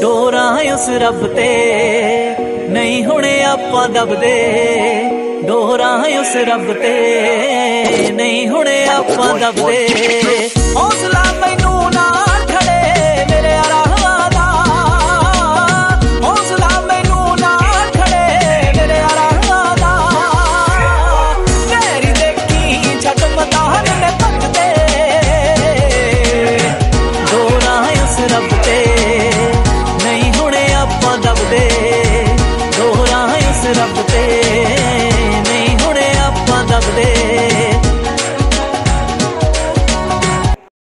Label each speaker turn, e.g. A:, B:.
A: ਡੋਰਾਂ ਉਸ ਰੱਬ ਤੇ ਨਹੀਂ ਹੁਣੇ ਆਪਾਂ ਦਬਦੇ ਡੋਰਾਂ ਉਸ ਰੱਬ ਤੇ ਨਹੀਂ ਹੁਣੇ ਆਪਾਂ ਦਬਦੇ ਹੌਸਲਾ Yeah.